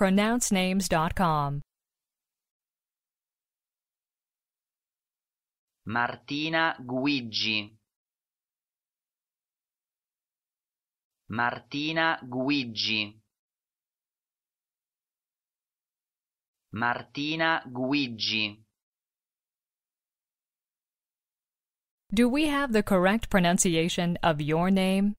pronouncenames.com. Martina Guigi. Martina Guigi. Martina Guigi. Do we have the correct pronunciation of your name?